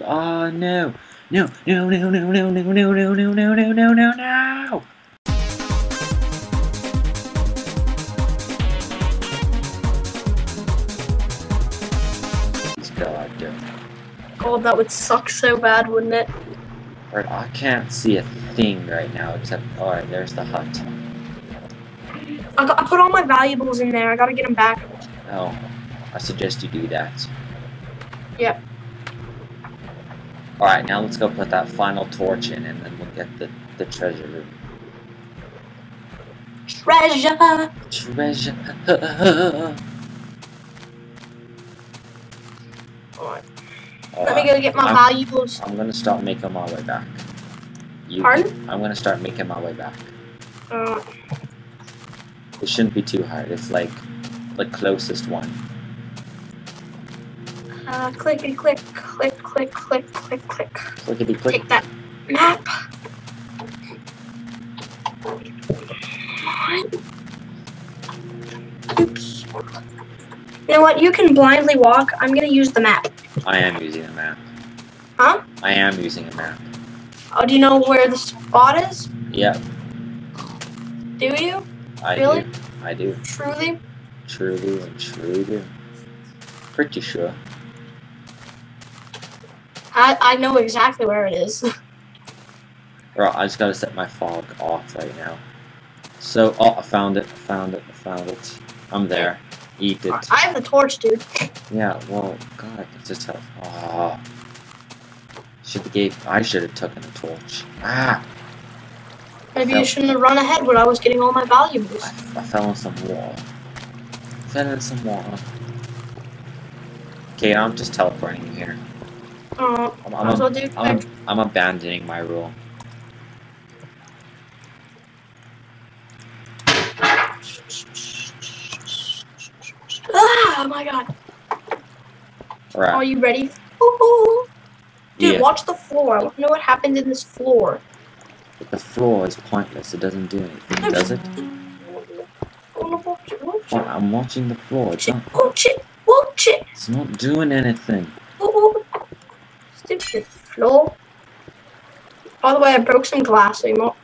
Oh no. No, no, no, no, no, no, no, no, no, no, no, no, no, no! God, Oh, that would suck so bad, wouldn't it? Alright, I can't see a thing right now except. Alright, there's the hut. I, got, I put all my valuables in there. I gotta get them back. Oh, I suggest you do that. Yep. Alright, now let's go put that final torch in and then we'll get the, the treasure room. Treasure! Treasure! Alright. Let me go get my I'm- valuables. I'm gonna start making my way back. You, Pardon? I'm gonna start making my way back. Uh, It shouldn't be too hard. It's like the closest one. uh, clickety click, click, click, click, click, click. Clickety click. Take that map. Oops. You know what? You can blindly walk. I'm gonna use the map. I am using a map. Huh? I am using a map. Oh, do you know where the spot is? Yep, Do you? I Really? do. I do. Truly? Truly and truly. Pretty sure. I, I know exactly where it is. Right, I just gotta set my fog off right now. So, oh, I found it, I found it, I found it. I'm there. Eat it. I have the torch, dude. Yeah, well, God, it's just how. Oh. Should have gave. I should have taken the torch. Ah! Maybe Fell- you shouldn't have run ahead when I was getting all my valuables. I, I fell on some water. Fell in some water. Okay, I'm just teleporting here. I'm, I'm, well I'm. I'm abandoning my rule. Ah, oh my god. Are you ready? Ooh. Dude, Yeah. watch the floor. I want to know what happened in this floor. But the floor is pointless. It doesn't do anything, does it? Watch it, watch it, I'm watching the floor. Watch it, watch it. it's not doing anything. Floor. By the way, I broke some glass, so you might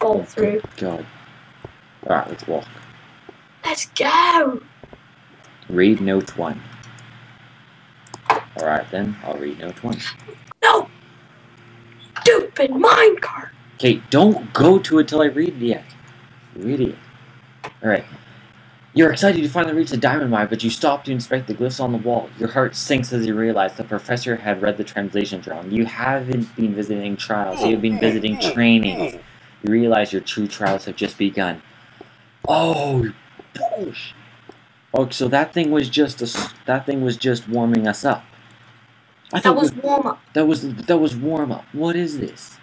fall Oh, through. God. Alright, let's walk. Let's go. Read note one. Alright then, I'll read note one. No. Stupid minecart. Okay, don't go to it till I read it yet. You idiot. Alright. You're excited to finally reach the diamond mine, but you stop to inspect the glyphs on the wall. Your heart sinks as you realize the professor had read the translations wrong. You haven't been visiting trials, you've been visiting training. You realize your true trials have just begun. Oh, bullsh. Oh, so that thing was just a, s- that thing was just warming us up. I That thought was we- warm up. that was that was warm up. What is this?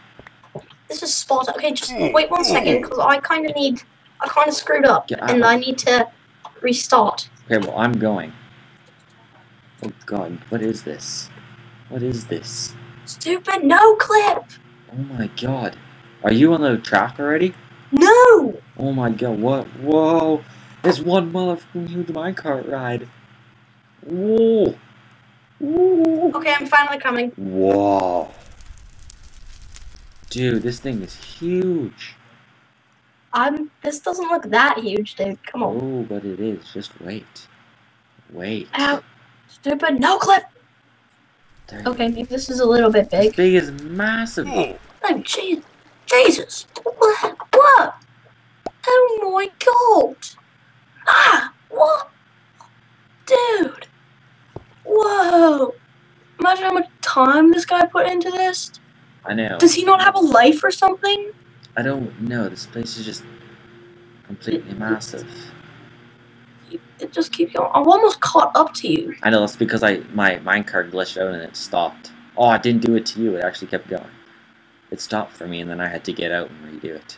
This is spot. Okay, just wait one second, because I kind of need. I kind of screwed up, Get and out. I need to restart. Okay, well, I'm going. Oh god, what is this? What is this? Stupid no clip. Oh my god. Are you on the track already? No. Oh my god, what? Whoa! There's one motherfucking huge minecart ride. Whoa! Whoa! Okay, I'm finally coming. Whoa! Dude, this thing is huge. I'm. This doesn't look that huge, dude. Come on. Oh, but it is. Just wait. Wait. Ow. Stupid no clip. There- Okay, maybe this is a little bit big. This big. is massive. Oh, jeez. Jesus. What? What? Oh my god. Ah, what? Dude. Whoa. Imagine how much time this guy put into this. I know. Does he not have a life or something? I don't know. This place is just completely massive. It just keeps going. I'm almost caught up to you. I know that's because I my minecart glitched out and it stopped. Oh, I didn't do it to you. It actually kept going. It stopped for me, and then I had to get out and redo it.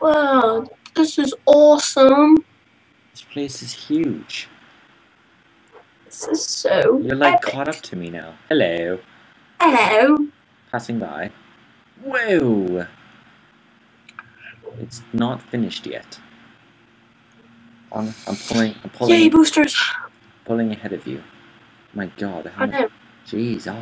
Wow, this is awesome. This place is huge. This is so. You're like epic. caught up to me now. Hello, Hello. passing by. Whoa! It's not finished yet. I'm, I'm pulling. I'm Yay, boosters. Pulling ahead of you. My God, how many, know. Jesus.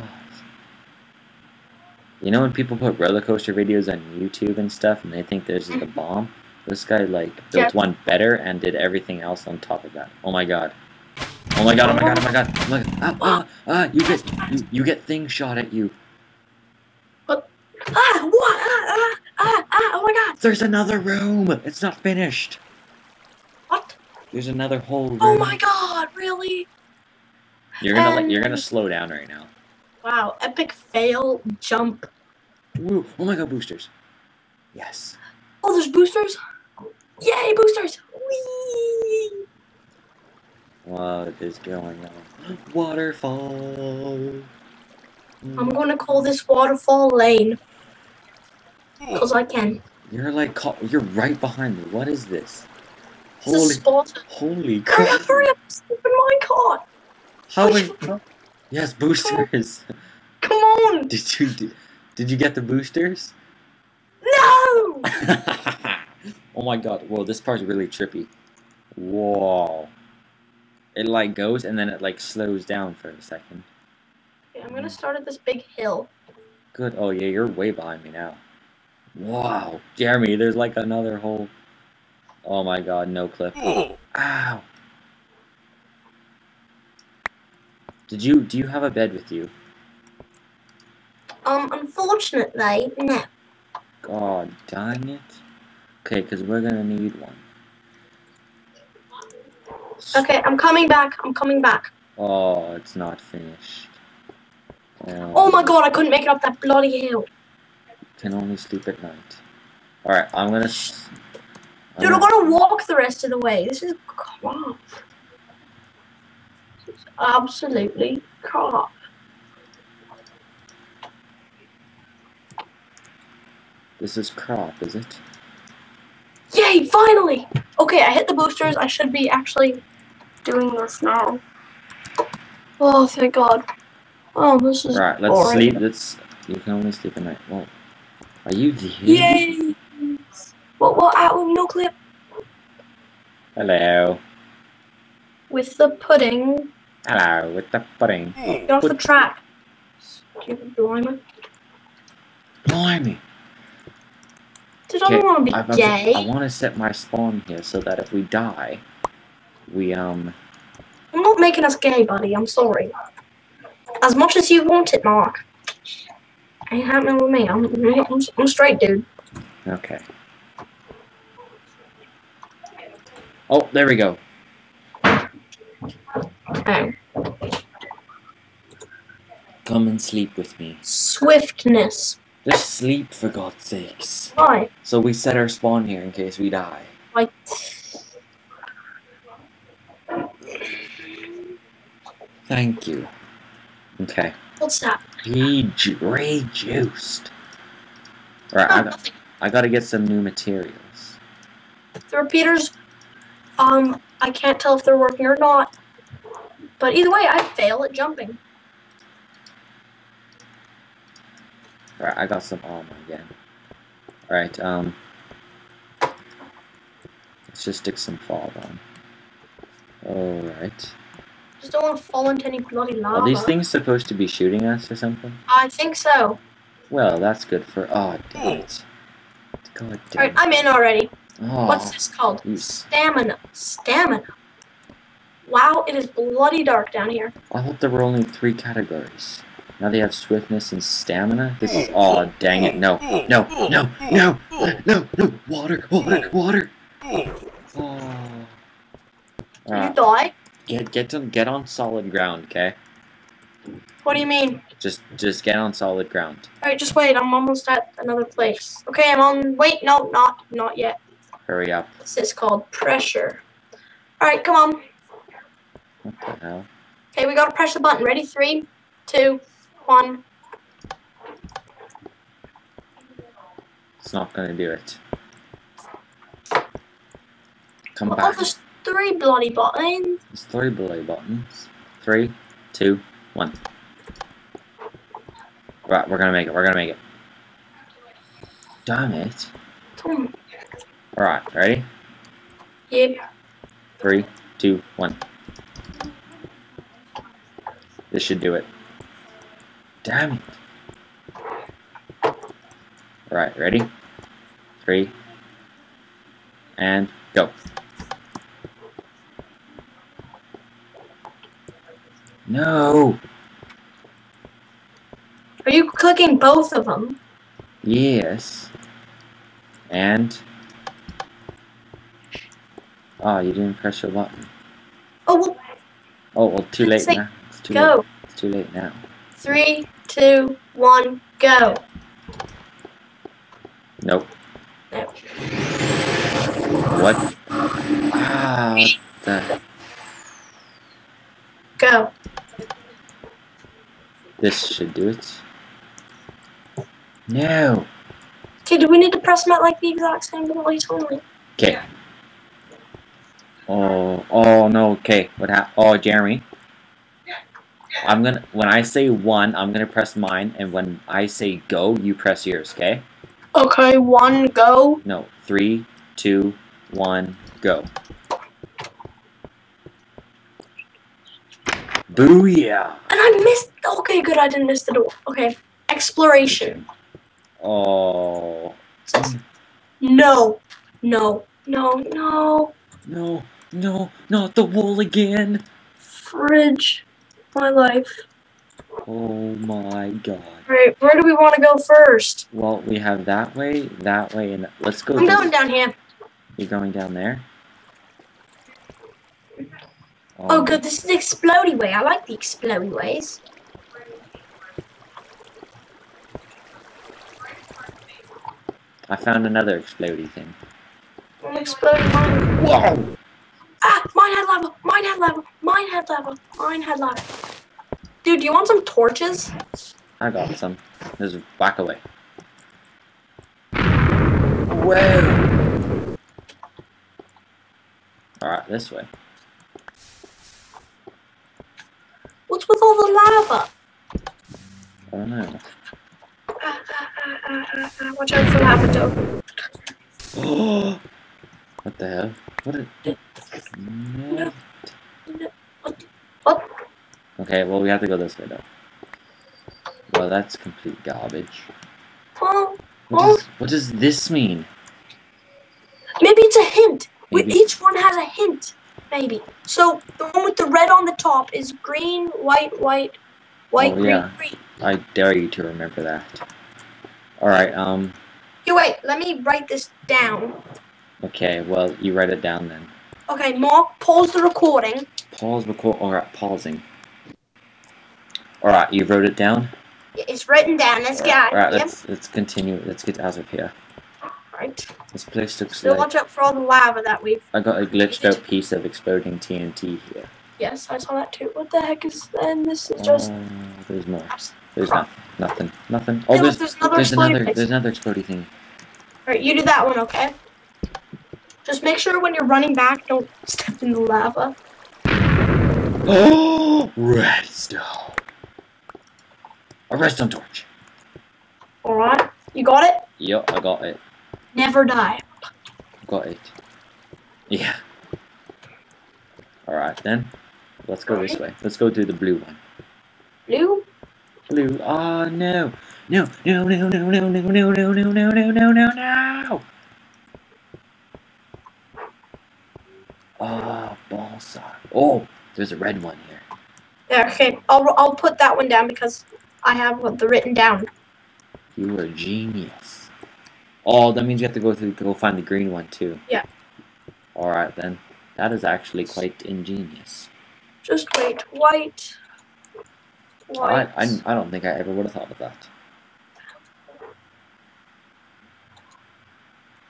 You know when people put roller coaster videos on YouTube and stuff and they think theirs is the bomb? This guy like built one better and did everything else on top of that. Oh my god. Oh my god, oh my god, oh my god. Oh my god. Ah, ah, ah, you get you, you get things shot at you. Ah, what? Ah, ah, ah, ah, oh my god. There's another room. It's not finished. What? There's another whole room. Oh my god, really? You're gonna like, you're gonna slow down right now. Wow, epic fail jump. Woo. Oh my god, boosters. Yes. Oh, there's boosters? Yay, boosters! Whee! What is going on? Waterfall. I'm gonna call this waterfall lane. Because I can. You're like you're right behind me. What is this? Holy holy Hurry crap! up, hurry up! My car! How many? Yes, boosters. Come on! Did you do, did you get the boosters? No! oh my god! Whoa, this part's really trippy. Whoa! It like goes and then it like slows down for a second. Okay, I'm gonna start at this big hill. Good. Oh yeah, you're way behind me now. Wow, Jeremy, there's like another whole. Oh my god, no clip. Ow. Did you do you have a bed with you? Um, unfortunately, no. God dang it. Okay, because we're gonna need one. Okay, I'm coming back. I'm coming back. Oh, it's not finished. Oh, Oh my god, I couldn't make it up that bloody hill. Can only sleep at night. Alright, I'm gonna. I'm Dude, I'm gonna- walk the rest of the way. This is crap. This is absolutely crap. This is crap, is it? Yay, finally! Okay, I hit the boosters. I should be actually doing this now. Oh, thank God. Oh, this is Alright, let's boring. sleep. Let's. You can only sleep at night. Whoa. Are you here? Yay! What, what, out with no clip? Hello. With the pudding. Hello, with the pudding. Get off the track. Stupid blimey. Blimey. Dude, I want to be gay. I want to set my spawn here so that if we die, we, um. I'm not making us gay, buddy. I'm sorry. As much as you want it, Mark. Ain't happening with me. I'm, I'm, I'm straight, dude. Okay. Oh, there we go. Oh. Come and sleep with me. Swiftness. Just sleep, for God's sakes. Why? So we set our spawn here in case we die. Like, Thank you. Okay. what's that? Reju- rejuiced. Alright, I, got, I gotta get some new materials. The repeaters, um, I can't tell if they're working or not. But either way, I fail at jumping. Alright, I got some armor again. Alright, um. Let's just stick some fog on. Alright. Just don't want to fall into any bloody lava. Are these things supposed to be shooting us or something? I think so. Well, that's good for. Oh, dang it. God damn Alright, I'm in already. Oh, What's this called? you- Stamina. Stamina. Wow, it is bloody dark down here. I thought there were only three categories. Now they have swiftness and stamina. This is. Hmm. Oh, dang it. No. Hmm. Hmm. No, no, no, no, no. Water, water, water. Oh. Did you ah. die? Get get to, get on solid ground, okay? What do you mean? Just just get on solid ground. Alright, just wait. I'm almost at another place. Okay, I'm on. Wait, no, not not yet. Hurry up. This is called pressure. Alright, come on. What the hell? Okay, we gotta press the button. Ready? Three, two, one. It's not gonna do it. Come back. Three bloody buttons. There's three belay buttons. Three, two, one. Right, we're gonna make it. We're gonna make it. Damn it. Tom. Alright, ready? Yep. Three, two, one. This should do it. Damn it. Alright, ready? Three. And go. No! Are you clicking both of them? Yes. And. Oh, you didn't press your button. Oh, well, Oh, well, too late now. It's too late. It's too late now. Three, two, one, go. Nope. No. What? Ah, what the. Go. This should do it. No. Okay, do we need to press them at like the exact same way he told me? Okay. Oh, oh no. Okay. What hap- Oh, Jeremy. I'm gonna. When I say one, I'm gonna press mine, and when I say go, you press yours. Okay? Okay, one, go. No. Three, two, one, go. Booyah! And I missed. Okay, good. I didn't miss the door. Okay, exploration. Oh. No, no, no, no. No, no, not the wall again. Fridge. My life. Oh my god. Right, where do we want to go first? Well, we have that way, that way, and let's go. I'm this- going down here. You're going down there? Oh, good. This is the explodey way. I like the explodey ways. I found another explodey thing. An explodey mine. Whoa! Ah, mine had lava. Mine had lava. Mine had lava. Mine had lava. Dude, do you want some torches? I got some. Just whack away. Whoa! Alright, this way. What's with all the lava? I don't know. Ah, ah, ah. Watch out for lava, Joe. Oh! what the hell? What a... No. What? Okay, well, we have to go this way, though. Well, that's complete garbage. Oh, What Oh. does, what does this mean? maybe it's a hint. We, Maybe. each one has a hint. Maybe. So the one with the red on the top is green, white, white, white, Oh, green, yeah. green. I dare you to remember that. Alright, um, You wait. Let me write this down. okay, well, you write it down then. Okay, Mark, pause the recording. Pause record, alright, pausing. Alright, you wrote it down? It's written down. Let's get out. Alright, Yep. let's, let's continue, let's get out of here. Right. This place looks So like... watch out for all the lava that we've. I got a glitched out piece of exploding TNT here. Yes, I saw that too. What the heck is? And this is uh, just. Oh, there's more. There's nothing. Nothing. Nothing. Oh, look, there's, there's another there's another, place. there's another exploding thing. Alright, you do that one, okay? Just make sure when you're running back, don't step in the lava. Oh, redstone. A redstone torch. Alright? You got it? Yep, I got it. Never die. Got it. Yeah. Alright then. Let's go this way. Let's go do the blue one. Blue? Blue. Oh no. No, no, no, no, no, no, no, no, no, no, no, no, no, no. Ah, Oh, ballsack. Oh, there's a red one here. Yeah, okay. I'll, I'll put that one down because I have the written down. You are a genius. Oh, that means you have to go through go find the green one too. Yeah. Alright then. That is actually quite ingenious. Just wait. White. I, White. I, I don't think I ever would have thought of that.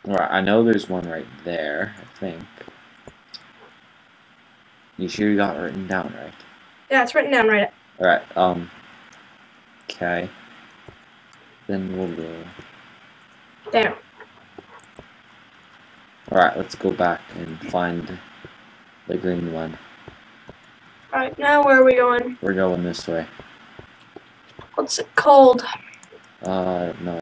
Alright, I know there's one right there, I think. You sure you got it written down right? Yeah, it's written down right. Alright, um. Okay. Then we'll go. There. Alright, let's go back and find the green one. Alright, now where are we going? We're going this way. What's it called? Uh, no